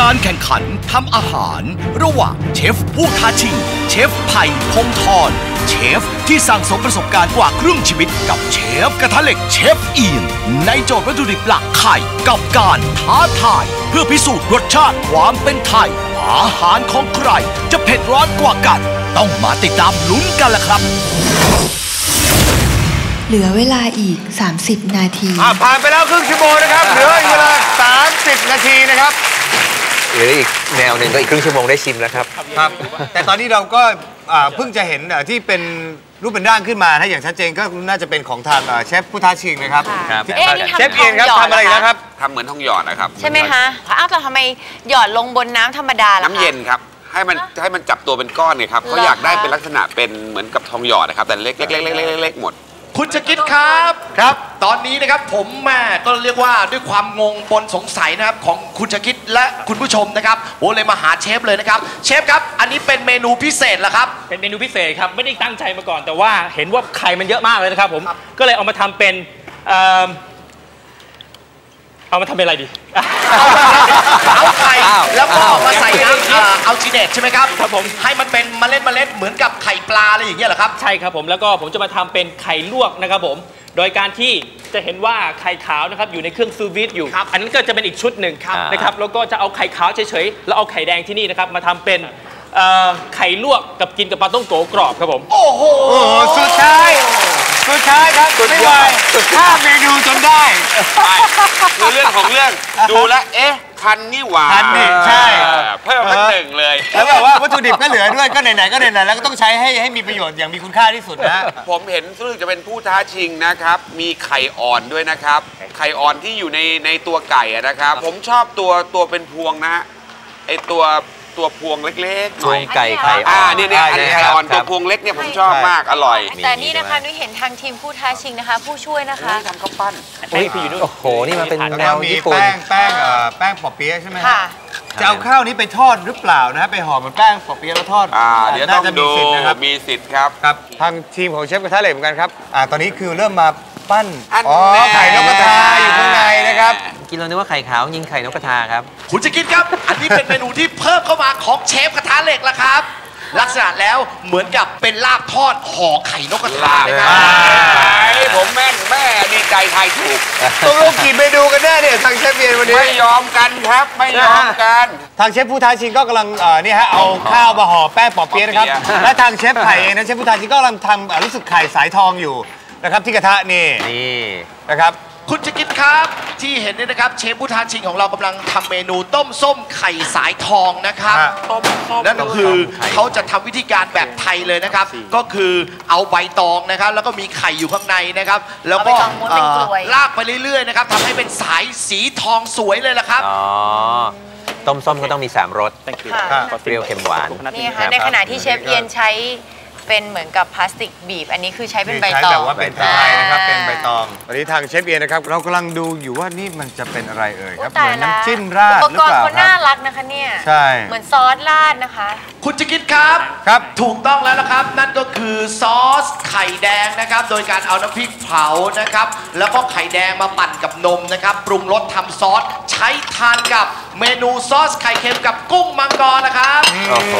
การแข่งขันทำอาหาร ระหว่างเชฟผู้ท้าชิง เชฟไผ่พงทรเชฟที่สั่งสมประสบการณ์กว่าครึ่งชีวิต กับเชฟกระทะเหล็กเชฟเอียนในโจทย์วัตถุดิบหลักไข่กับการท้าทาย เพื่อพิสูจน์รสชาติความเป็นไทย อาหารของใคร จะเผ็ดร้อนกว่ากัน ต้องมาติดตามลุ้นกันละครับ เหลือเวลาอีก 30 นาที อะผ่านไปแล้วครึ่งชั่วโมงนะครับ เหลืออีกเวลา 30 นาทีนะครับ หรืออีกแนวหนึ่งก็อีกครึ่งชั่วโมงได้ชิมแล้วครับครับ แต่ตอนนี้เราก็อ่าเพิ่งจะเห็นอ่าที่เป็นรูปเป็นร่างขึ้นมาถ้าอย่างชัดเจนก็น่าจะเป็นของทางอ่าเชฟผู้ท้าชิงนะครับค่ะที่เอ๊ะนี่ทำเชฟเอียนครับทองหยอดทำอะไรอีกเหรอแล้วคะครับ ทำเหมือนทองหยอดนะครับใช่ไหมคะอ้าวแต่ทำไมหยอดลงบนน้ำธรรมดาล่ะคะน้ำเย็นครับ ให้มันให้มันจับตัวเป็นก้อนเนี่ยครับเหรอเขาอยากได้คะเป็นลักษณะเป็นเหมือนกับทองหยอดนะครับ แต่เล็กๆเล็กๆเล็กๆเล็กๆหมด คุณชกิดครับครับ ตอนนี้นะครับผมแม่ก็เรียกว่าด้วยความงงปนสงสัยนะครับของคุณชกิดและคุณผู้ชมนะครับผมเลยมาหาเชฟเลยนะครับ เชฟครับ อันนี้เป็นเมนูพิเศษเหรอครับ เป็นเมนูพิเศษครับ ไม่ได้ตั้งใจมาก่อน แต่ว่าเห็นว่าไข่มันเยอะมากเลยนะครับผมก็เลยเอามาทำเป็นเอิ่มเอามาทำเป็นอะไรดี เอาไข่อ้าวแล้วก็ จีเนตใช่ไหมครับครับผมให้มันเป็นเมล็ดเมล็ดเหมือนกับไข่ปลาอะไรอย่างเงี้ยเหรอครับ ใช่ครับผมแล้วก็ผมจะมาทำเป็นไข่ลวกนะครับผม โดยการที่จะเห็นว่าไข่ขาวนะครับอยู่ในเครื่องซูวิตอยู่ครับอันนั้นก็จะเป็นอีกชุดหนึ่งครับนะครับแล้วก็จะเอาไข่ขาวเฉยๆแล้วเอาไข่แดงที่นี่นะครับมาทำเป็นเอ่อไข่ลวกกับกินกับปลาต้องโกกรอบครับผม โอ้โหโอ้โหสุดท้าย สุดท้ายครับไม่ไหวข้ามเมนูจนได้ไม่คือเรื่องของเรื่องดูแลวเอ๊ะทันนี่หว่าทันนี่ใช่เออเพิ่มมาหนึ่งเลย แล้วแบบว่าวัตถุดิบก็เหลือด้วยก็ไหนๆก็ไหนๆแล้วก็ต้องใช้ให้ให้มีประโยชน์อย่างมีคุณค่าที่สุดนะผมเห็นรู้สึกจะเป็นผู้ท้าชิงนะครับ มีไข่อ่อนด้วยนะครับ ไข่อ่อนที่อยู่ในในตัวไก่อะนะครับ ผมชอบตัวตัวเป็นพวงนะฮะไอตัว ตัวพวงเล็กๆหช่น่วอยงไก่ไข่อ่าอ่อน เนี่ยเนี่ยอันนี้ไข่อ่อนตัวพวงเล็กเนี่ยผมชอบมากอร่อยแต่นี่นะคะนุ้ยเห็นทางทีมผู้ท้าชิงนะคะ ผู้ช่วยนะคะ ทำข้าวปั้น เฮ้ยพี่อยู่นู่น โอ้โห นี่มันเป็นแล้วแนก็วมีญี่ปุ่น แป้งแป้งเอ่อแป้งปอเปี๊ยะใช่ไหมฮะค่ะ จะเอาข้าวนี้ไปทอดหรือเปล่านะฮะไปห่อเหมือนแป้งปอเปี๊ยะแล้วทอดอ่า เดี๋ยวต้องน่าจะมีดูสิทธิ์นะครับมีสิทธิ์ครับ ครับทางทีมของเชฟกระทะเหล็กเหมือนกันครับอ่าตอนนี้คือเริ่มมา ปั้นอันอ๋อแน่ไข่นกกระทาอยู่ข้างในนะครับ กินเรานึกว่าไข่ขาวยิงไข่นกกระทาครับ คุณชกิดครับ อันนี้เป็นเมนูที่เพิ่มเข้ามาของเชฟกระทะเหล็กละครับ ลักษณะแล้วเหมือนกับเป็นลาบทอดห่อไข่นกกระทาลาบเลยครับไอ้ผมแม่นแม่ดีใจไทยถูกตกลงกี่เมนูกันแน่เนี่ยทางเชฟเบียนวันนี้ไม่ยอมกันครับไม่ยอมกัน ทางเชฟผู้ท้าชิงก็กำลังเอ่อนี่ฮะเอาข้าวมาห่อแป้งปอเปี๊ยะนะครับปอเปี๊ยะและทางเชฟไผ่เองนะเชฟผู้ท้าชิงก็กำลังทำเอ่อรู้สึกไข่สายทองอยู่ นะครับที่กระทะนี่นี่นะครับ คุณชกิดครับ ที่เห็นเนี่ยนะครับ เชฟผู้ท้าชิงของเรากำลังทำเมนูต้มส้มไข่สายทองนะครับฮะนั่นก็คือเขาจะทำวิธีการแบบไทยเลยนะครับ ก็คือเอาใบตองนะครับ แล้วก็มีไข่อยู่ข้างในนะครับ แล้วก็เอาใบตองม้วนเป็นกลวยเอ่อลากไปเรื่อยๆนะครับทำให้เป็นสายสีทองสวยเลยละครับ อ๋อ ต้มส้มก็ต้องมี 3รส Thank you ค่ะ เปรี้ยวเค็มหวาน นี่ค่ะ ในขณะที่เชฟเอียนใช้ เป็นเหมือนกับพลาสติกบีบ อันนี้คือใช้เป็นใบใช้ตองแบบว่าเป็นไทยๆนะครับ เป็นใบตองวันนี้ทางเชฟเบียนนะครับ เรากำลังดูอยู่ว่านี่มันจะเป็นอะไรเอ่ยครับ เหตามืยอนละน้ำจิ้มราดอุปหรือกรเปณ์ล่าเขาคน่ารับ รักนะคะเนี่ย ใช่ เหมือนซอสราดนะคะ คุณจะคิดครับ ครับ ถูกต้องแล้วนะครับ นั่นก็คือซอสไข่แดงนะครับ โดยการเอาน้ำพริกเผานะครับ แล้วก็ไข่แดงมาปั่นกับนมนะครับ ปรุงรสทำซอส ใช้ทานกับเมนูซอสไข่เค็มกับกุ้งมังกรนะครับโอ้โห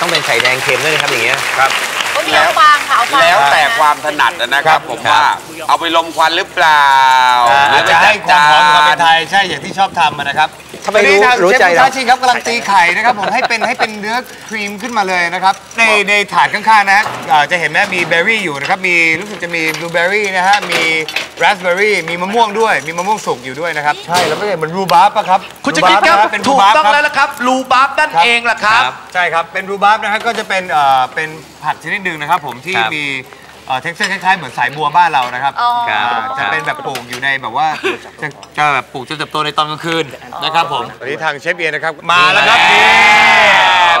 ต้องเป็นไข่แดงเค็มด้วยนะครับอย่างเงี้ยครับก็มีเอาฟางค่ะเอาฟางแล้วแต่นะความถนัดนะครับ ผมครับว่าเอาไปลมควันหรือเปล่าอาจจะให้ความหอมความเป็นไทยใช่อย่างที่ชอบทำนะครับทำไมรู้วันนี้ทางรู้เชฟใจผู้เราท้าชิงครับกำลังตีไข่นะครับผมให้เป็นให้เป็นเนื้อครีมขึ้นมาเลยนะครับ ในในถาดข้างๆนะฮะเอ่อจะเห็นไหมมีเบอร์รี่อยู่นะครับมีรู้สึกจะมีบลูเบอร์รี่นะฮะมี ราสเบอร์รี่มีมะม่วงด้วย มีมะม่วงสุกอยู่ด้วยนะครับ ใช่แล้วก็เห็นเหมือนรูบาร์บอะครับคุณจะคิดครับนะฮะเป็นรูถูกบาร์บต้องครับแล้วละครับลูบัฟนั่นครับ เองล่ะครับ ใช่ครับ เป็นรูบาร์บนะฮะก็จะเป็นเอ่อเป็นผักชนิดหนึ่งนะครับผมที่ครับมีเท็กเจอร์คล้ายๆ เหมือนสายบัวบ้านเรานะครับอ๋อครับอ่าจะเป็นแบบปลูกอยู่ในแบบว่าจะจะแบบปลูกจนเติบโตในตอนกลางคืนนะครับผมวันนี้ทางเชฟเอียนนะครับมาแล้วครับนี่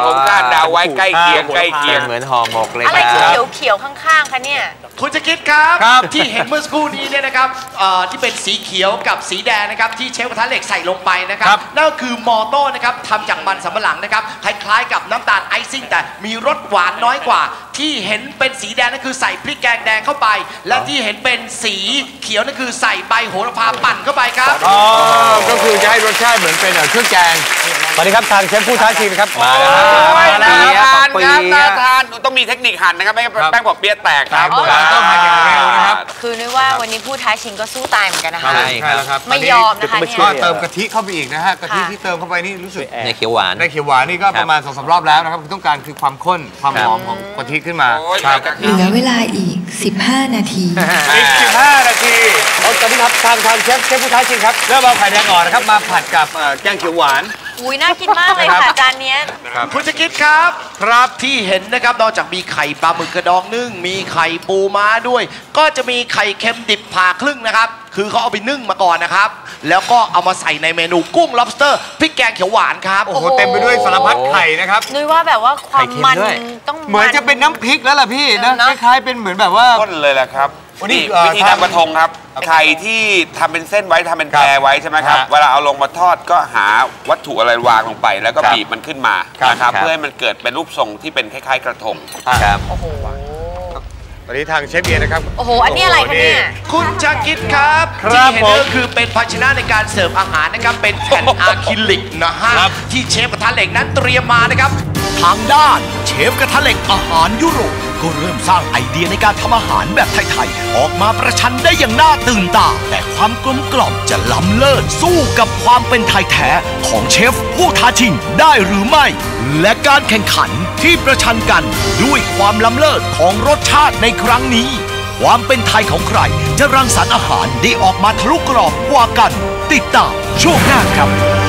ผมคาดเดาไว้ใกล้เคียงใกล้เคียง เหมือนห่อหมกเลยอะไรคเขีรับยวเขียวๆข้างๆคะเนี่ย คุณจะคิดครับครับที่เห็นเมื่อสักครู่นี้เนี่ยนะครับเอ่อที่เป็นสีเขียวกับสีแดงนะครับที่เชฟกระทะเหล็กใส่ลงไปนะครับครับนั่นก็คือมอโต้นะครับทำจากมันสำปะหลังนะครับคล้ายๆ กับน้ำตาลไอซิ่งแต่มีรสหวานน้อยกว่าทที่เห็นเป็นสีแดงนั่นคือใส่พริกแกงแดงเข้าไป และที่เห็นเป็นสีเขียวนั่นคือใส่ใบโหระพาปั่นเข้าไปครับอ๋อก็คือจะให้รสชาติเหมือนเป็นเอ่อเครื่องแกงส วัสดีครับทางเชฟผู้ท้าชิงนะครับมาแล้วโอ้ยมาน่าแล้วทานปีครับน่าอะทานต้องมีเทคนิคหั่นนะครับไม่งั้นครับแป้งปอกเปี๊ยะแตกครับครับผมต้องหั่นอย่างเร็วนะครับคือนึกว่าวันนี้ผู้ท้าชิงก็สู้ตายเหมือนกันนะคะใช่ครับแล้วครับไม่ยอมนะคะเนี่ยก็เติมกะทิเข้าไปอีกนะฮะกะทิค่ะที่เติมเข้าไปนี่รู้สึกในเขียวหวานในเขียวหวานนี่ก็ประมาณสองสามรอบแล้วนะครับคือต้องการคือความข้นความหอมของกะทิขึ้นมาโอ้ยครับอยากจะเหลือเวลาอีก 15 นาทีอีก15 นาทีเอาตอนนี้ครับทางทางเชฟเชฟผู้ท้าชิงครับเริ่มเอาไข่แดงอ่อนนะครับมาผัดกับเอ่อแกงเขียวหวาน อุ้ยน่ากินมากเลยค่ะจานเนี้ยคุณจะคิดครับ ครับที่เห็นนะครับนอกจากมีไข่ปลาหมึกกระดองนึ่ง มีไข่ปูม้าด้วย ก็จะมีไข่เค็มดิบผ่าครึ่งนะครับ คือเขาเอาไปนึ่งมาก่อนนะครับ แล้วก็เอามาใส่ในเมนูกุ้ง lobster พริกแกงเขียวหวานครับ โอ้โหเต็มไปด้วยสารพัดไข่นะครับนุ้ยว่าแบบว่าความไข่เค็มมันด้วยต้องเหมือนจะเป็นน้ำพริกแล้วล่ะพี่นะเนอะคล้ายๆเป็นเหมือนแบบว่าข้นเลยแหละครับ วันนี้นี่เอ่อวิธีทำทำกระทงครับ ไข่ที่ทำเป็นเส้นไว้ทำเป็นแพรไว้ใช่ไหมครับ ฮะเวลาเอาลงมาทอดก็หาวัตถุอะไรวางลงไป แล้วก็ครับบีบมันขึ้นมาครับนะครับ ครับ เพื่อให้มันเกิดเป็นรูปทรงที่เป็นคล้ายๆ กระทง ครับ โอ้โห ตอนนี้ทางเชฟเบียร์นะครับโอ้โห อันนี้อะไรคะเนี่ย คุณชาคิดครับครับที่เห็นผมก็คือเป็นภาชนะในการเสิร์ฟอาหารนะครับ เป็นแผ่นอะคริลิกนะฮะครับที่เชฟกระทะเหล็กนั้นเตรียมมานะครับ ทางด้านเชฟกระทะเหล็กอาหารยุโรป ก็เริ่มสร้างไอเดียในการทำอาหารแบบไทยๆ ออกมาประชันได้อย่างน่าตื่นตา แต่ความกลมกล่อมจะล้ำเลิศสู้กับความเป็นไทยแท้ของเชฟผู้ท้าชิงได้หรือไม่ และการแข่งขันที่ประชันกันด้วยความล้ำเลิศของรสชาติในครั้งนี้ ความเป็นไทยของใครจะรังสรรค์อาหารได้ออกมาทะลุกรอบกว่ากัน ติดตามช่วงหน้าครับ